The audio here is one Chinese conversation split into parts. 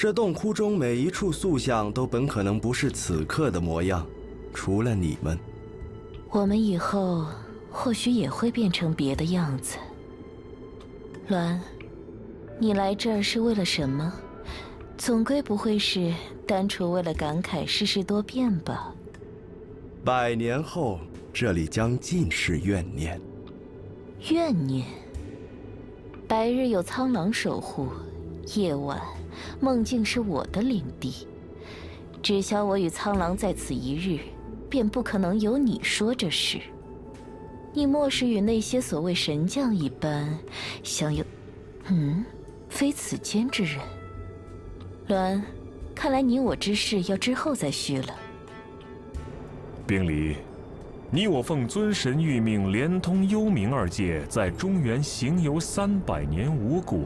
这洞窟中每一处塑像都本可能不是此刻的模样，除了你们。我们以后或许也会变成别的样子。栾，你来这儿是为了什么？总归不会是单纯为了感慨世事多变吧？百年后，这里将尽是怨念。怨念。白日有苍狼守护，夜晚梦境是我的领地。只消我与苍狼在此一日，便不可能有你说这事。你莫是与那些所谓神将一般，享有……嗯，非此间之人。栾，看来你我之事要之后再叙了。冰离。你我奉尊神谕命，连通幽冥二界，在中原行游三百年无果。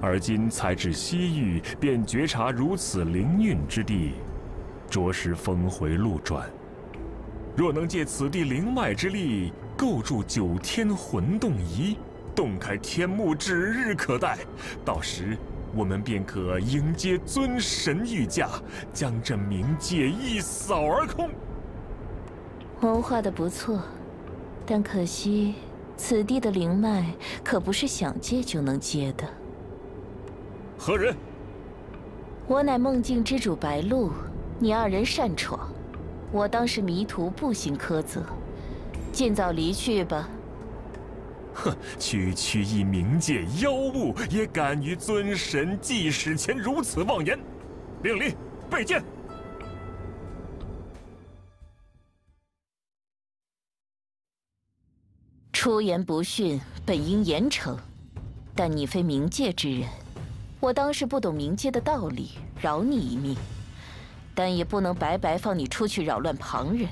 而今才至西域，便觉察如此灵运之地，着实峰回路转。若能借此地灵脉之力，构筑九天魂动仪，洞开天幕，指日可待。到时，我们便可迎接尊神御驾，将这冥界一扫而空。谋划的不错，但可惜，此地的灵脉可不是想借就能借的。何人？我乃梦境之主白露，你二人擅闯，我当是迷途，不行苛责，尽早离去吧。哼，区区一冥界妖物，也敢于尊神祭使前如此妄言！令离，备剑。出言不逊，本应严惩，但你非冥界之人，我当是不懂冥界的道理，饶你一命，但也不能白白放你出去扰乱旁人。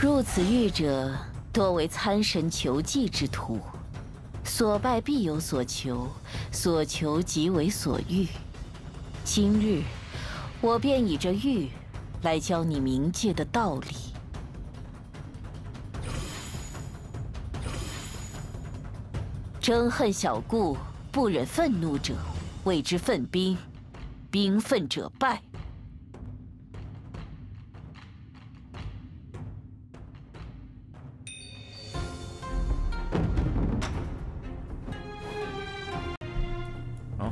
入此域者多为参神求祭之徒，所拜必有所求，所求即为所欲。今日，我便以这玉。来教你冥界的道理。憎恨小故，不忍愤怒者，谓之愤兵；兵愤者败。好，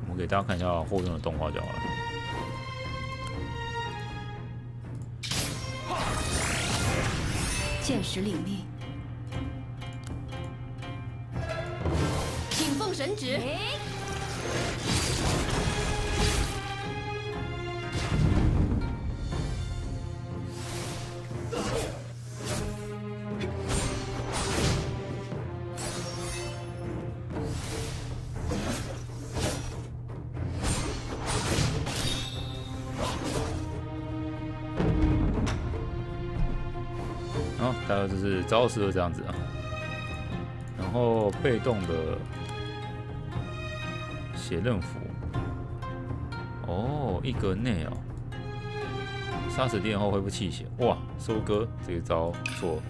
我们给大家看一下后用的动画就好了。剑使领命，请奉神旨。就是招式都这样子啊，然后被动的血刃符，哦，一格内哦，杀死敌人后恢复气血，哇，收割这一招不错，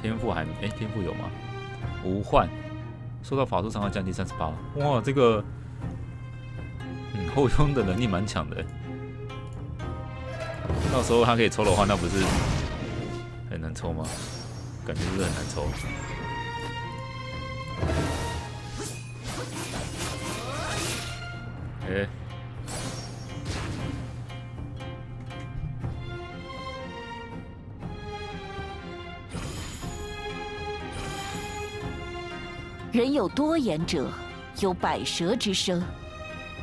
天赋还哎，天赋有吗？无患，受到法术伤害降低三十八，哇，这个嗯后胸的能力蛮强的，到时候他可以抽的话，那不是很难抽吗？感觉是很难抽。哎，人有多言者，有百舌之声；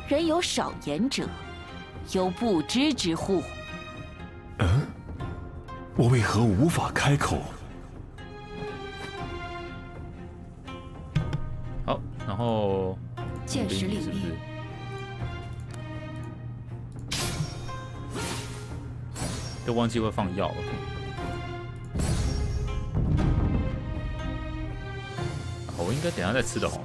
人有少言者，有不知之户。嗯，我为何无法开口？好然后，见识领命，都忘记会放药了。我应该等下再吃的哦。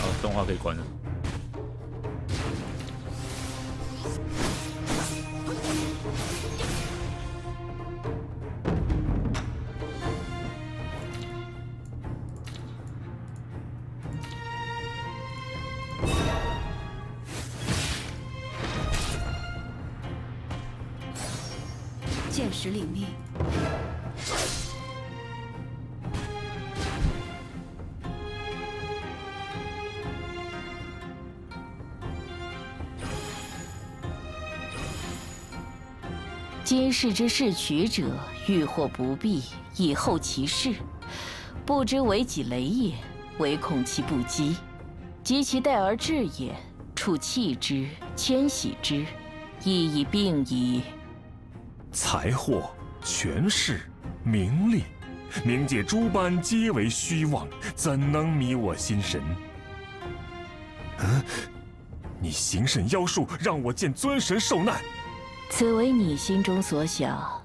好，动画可以关了。见识领命。今世之事取者，欲获不避，以后其事。不知为己雷也，唯恐其不击。及其待而至也，处弃之，迁徙之，亦以病矣。财货、权势、名利，冥界诸般皆为虚妄，怎能迷我心神？嗯，你行甚妖术，让我见尊神受难？此为你心中所想。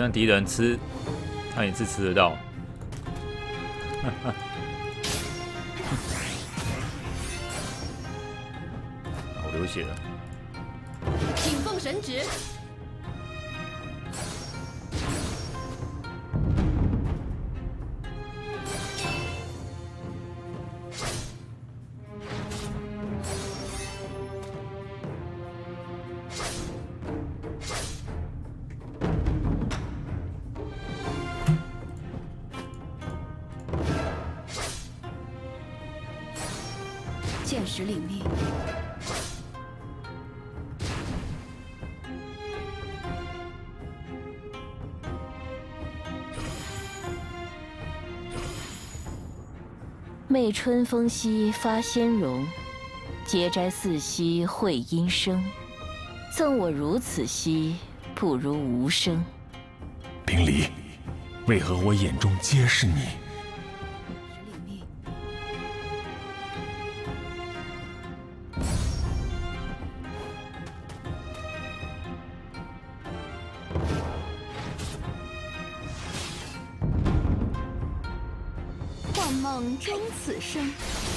就让敌人吃，他也是吃得到。我流血了。请奉神旨。见识领命。媚春风兮发仙容，结斋四兮会音声。赠我如此兮，不如无声。冰离，为何我眼中皆是你？梦中此生。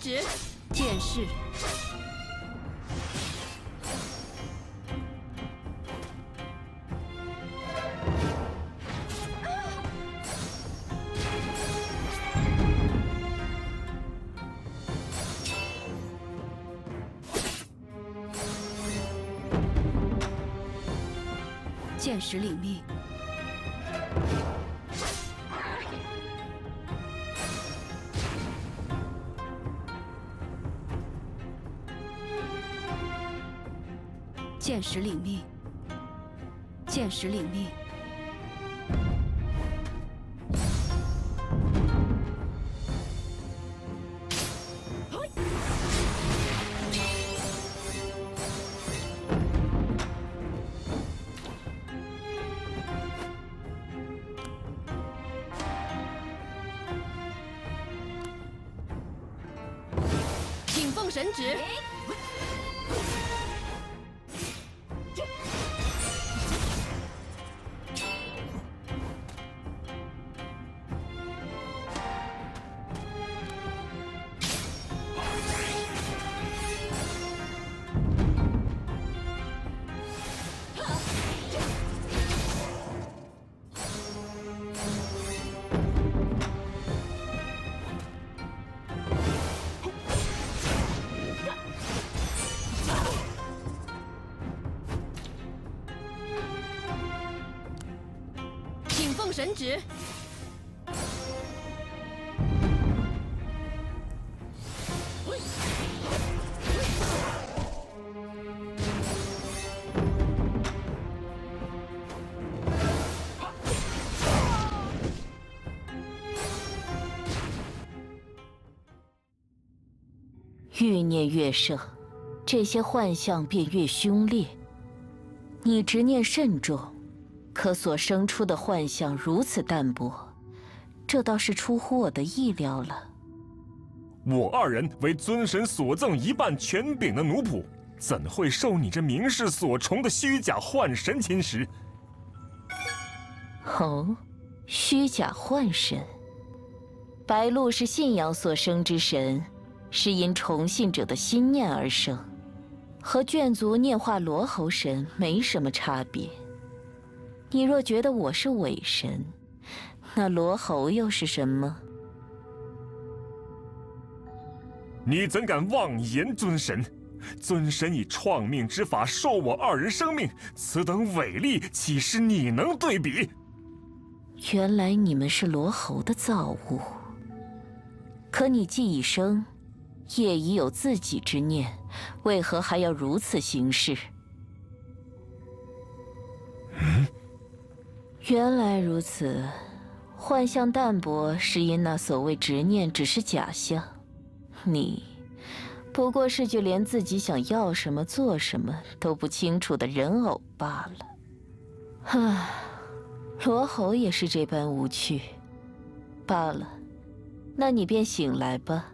请奉神旨。见识。见识领命。见识领命。见识领命。请奉神旨。神指欲念越盛这些幻象便越凶烈。你执念甚重可所生出的幻象如此淡薄，这倒是出乎我的意料了。我二人为尊神所赠一半权柄的奴仆，怎会受你这名士所崇的虚假幻神侵蚀？哦，虚假幻神。白鹿是信仰所生之神，是因崇信者的心念而生，和眷族念化罗侯神没什么差别。你若觉得我是伪神，那罗侯又是什么？你怎敢妄言尊神？尊神以创命之法授我二人生命，此等伟力，岂是你能对比？原来你们是罗侯的造物。可你既已生，业已有自己之念，为何还要如此行事？原来如此，幻象淡薄，是因那所谓执念只是假象。你，不过是具连自己想要什么、做什么都不清楚的人偶罢了。啊，罗侯也是这般无趣。罢了。那你便醒来吧。